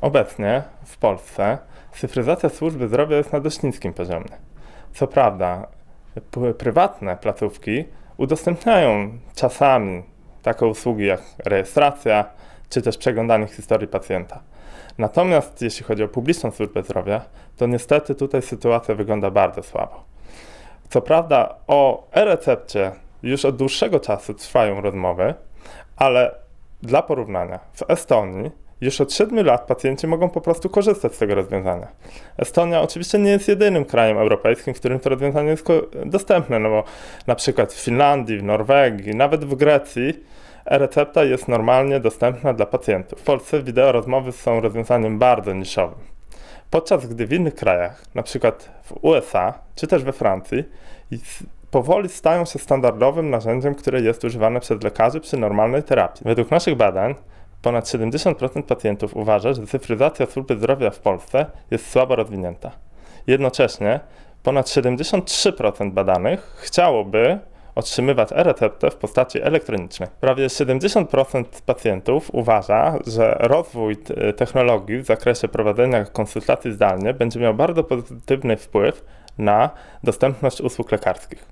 Obecnie w Polsce cyfryzacja służby zdrowia jest na dość niskim poziomie. Co prawda, prywatne placówki udostępniają czasami takie usługi jak rejestracja czy też przeglądanie historii pacjenta. Natomiast jeśli chodzi o publiczną służbę zdrowia, to niestety tutaj sytuacja wygląda bardzo słabo. Co prawda o e-recepcie już od dłuższego czasu trwają rozmowy, ale dla porównania, w Estonii już od 7 lat pacjenci mogą po prostu korzystać z tego rozwiązania. Estonia oczywiście nie jest jedynym krajem europejskim, w którym to rozwiązanie jest dostępne, no bo na przykład w Finlandii, w Norwegii, nawet w Grecji e-recepta jest normalnie dostępna dla pacjentów. W Polsce wideo rozmowy są rozwiązaniem bardzo niszowym. Podczas gdy w innych krajach, przykład w USA czy też we Francji, powoli stają się standardowym narzędziem, które jest używane przez lekarzy przy normalnej terapii. Według naszych badań ponad 70% pacjentów uważa, że cyfryzacja służby zdrowia w Polsce jest słabo rozwinięta. Jednocześnie ponad 73% badanych chciałoby otrzymywać e-receptę w postaci elektronicznej. Prawie 70% pacjentów uważa, że rozwój technologii w zakresie prowadzenia konsultacji zdalnie będzie miał bardzo pozytywny wpływ na dostępność usług lekarskich.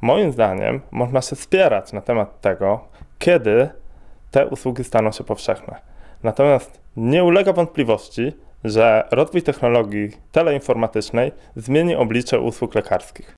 Moim zdaniem można się spierać na temat tego, kiedy te usługi staną się powszechne. Natomiast nie ulega wątpliwości, że rozwój technologii teleinformatycznej zmieni oblicze usług lekarskich.